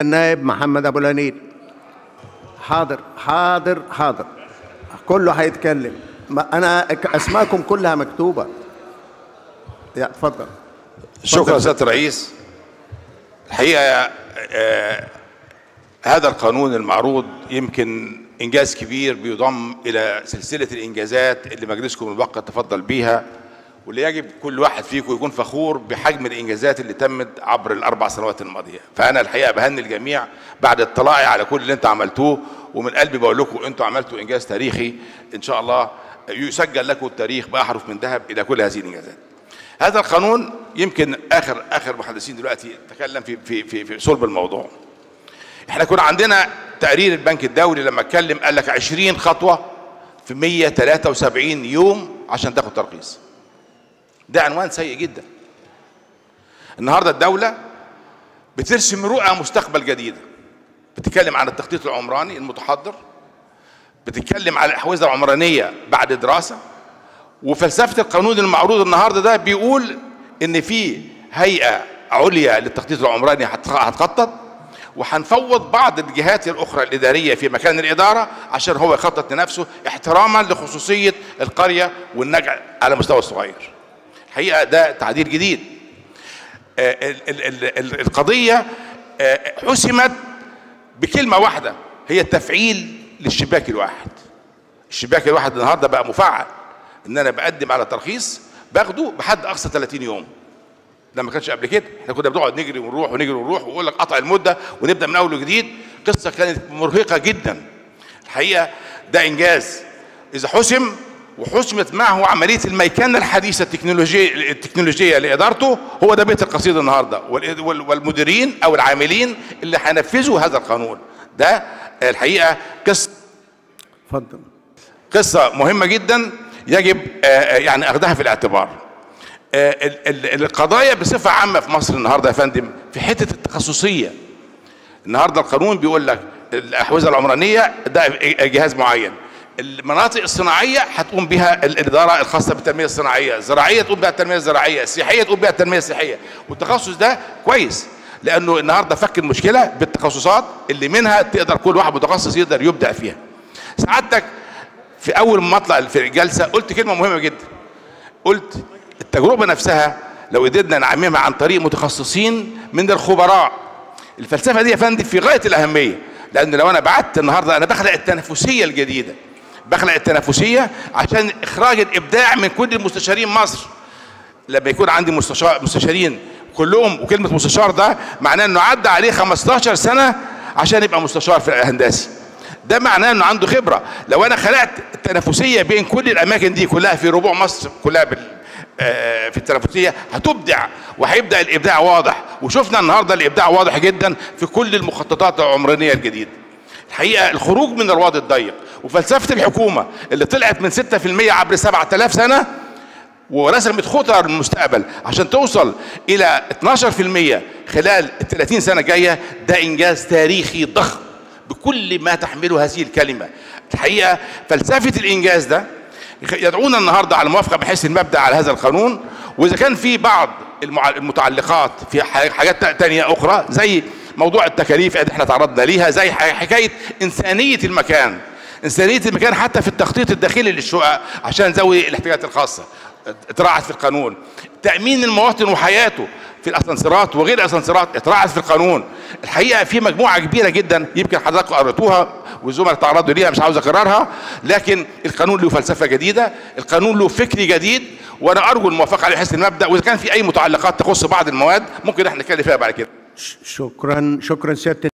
النائب محمد أبو الانيل حاضر حاضر حاضر. كله هيتكلم. أنا أسماءكم كلها مكتوبة. يا اتفضل. شكرا سياده الرئيس الحقيقة آه هذا القانون المعروض يمكن إنجاز كبير بيضم إلى سلسلة الإنجازات اللي مجلسكم الموقت تفضل بيها. واللي يجب كل واحد فيكم يكون فخور بحجم الإنجازات اللي تمت عبر الأربع سنوات الماضية. فأنا الحقيقة بهني الجميع بعد اطلاعي على كل اللي أنتم عملتوه ومن قلبي بقول لكم أنتم عملتوا إنجاز تاريخي إن شاء الله يسجل لكم التاريخ بأحرف من ذهب إلى كل هذه الإنجازات. هذا القانون يمكن آخر آخر محدثين دلوقتي تكلم في في في, في صلب الموضوع. إحنا كنا عندنا تقرير البنك الدولي لما اتكلم قال لك 20 خطوة في 173 يوم عشان تاخد ترخيص. ده عنوان سيء جدا. النهارده الدولة بترسم رؤى مستقبل جديدة. بتتكلم عن التخطيط العمراني المتحضر. بتتكلم على الأحوزة العمرانية بعد دراسة. وفلسفة القانون المعروض النهارده ده بيقول إن في هيئة عليا للتخطيط العمراني هتخطط. وهنفوض بعض الجهات الأخرى الإدارية في مكان الإدارة عشان هو يخطط لنفسه احتراما لخصوصية القرية والنجع على مستوى الصغير. الحقيقة ده تعديل جديد. آه ال ال ال القضية آه حسمت بكلمة واحدة هي التفعيل للشباك الواحد. الشباك الواحد النهارده بقى مفعل إن أنا بقدم على ترخيص باخده بحد أقصى 30 يوم. ده ما كانش قبل كده إحنا كنا بنقعد نجري ونروح ونجري ونروح ويقول لك قطع المدة ونبدأ من أول وجديد قصة كانت مرهقة جدا الحقيقة ده إنجاز إذا حسم وحسمت معه عملية الميكنه الحديثة التكنولوجية التكنولوجيه لادارته هو ده بيت القصيد النهارده. والمديرين أو العاملين اللي هينفذوا هذا القانون. ده الحقيقة قصه اتفضل. قصة مهمة جدا يجب يعني أخذها في الاعتبار. القضايا بصفة عامة في مصر النهاردة يا فندم في حتة التخصصية. النهاردة القانون بيقول لك الأحوزة العمرانية ده جهاز معين. المناطق الصناعية هتقوم بها الإدارة الخاصة بالتنمية الصناعية. الزراعية تقوم بها التنمية الزراعية. السياحية تقوم بها التنمية السياحية. والتخصص ده كويس لأنه النهاردة فك المشكلة بالتخصصات اللي منها تقدر كل واحد متخصص يقدر يبدع فيها. سعادتك في أول ما أطلع في الجلسة قلت كلمة مهمة جدا. قلت التجربة نفسها لو قدرنا نعممها عن طريق متخصصين من الخبراء. الفلسفة دي يا فندم في غاية الأهمية لأن لو أنا بعت النهارده أنا بخلق التنافسية الجديدة. بخلق التنافسية عشان إخراج الإبداع من كل المستشارين مصر. لما يكون عندي مستشار مستشارين كلهم وكلمة مستشار ده معناه إنه عدى عليه 15 سنة عشان يبقى مستشار في الهندسي. ده معناه إنه عنده خبرة. لو أنا خلقت التنافسيه بين كل الأماكن دي كلها في ربوع مصر كلها بال في التنافسية هتبدع وهيبدأ الإبداع واضح. وشفنا النهارده الإبداع واضح جدا في كل المخططات العمرانية الجديدة. الحقيقة الخروج من الوضع الضيق وفلسفة الحكومة اللي طلعت من 6% عبر 7000 سنة ورسمت خطى للمستقبل عشان توصل إلى 12% خلال ال 30 سنة الجاية ده إنجاز تاريخي ضخم بكل ما تحمله هذه الكلمة. الحقيقة فلسفة الإنجاز ده يدعونا النهارده على الموافقه بحيث المبدأ على هذا القانون وإذا كان في بعض المتعلقات في حاجات تانية أخرى زي موضوع التكاليف اللي إحنا تعرضنا ليها زي حكاية إنسانية المكان. انسانيه المكان حتى في التخطيط الداخلي للشقق عشان ذوي الاحتياجات الخاصة. اتراعت في القانون. تأمين المواطن وحياته في الأسانسيرات وغير الأسانسيرات اتراعت في القانون. الحقيقة في مجموعة كبيرة جدا يمكن حضراتكم قريتوها والزملاء تعرضوا ليها مش عاوز أكررها لكن القانون له فلسفة جديدة القانون له فكر جديد وأنا أرجو الموافقة على حسن المبدأ. وإذا كان في أي متعلقات تخص بعض المواد ممكن إحنا نتكلم فيها بعد كده. شكرا شكرا سيادة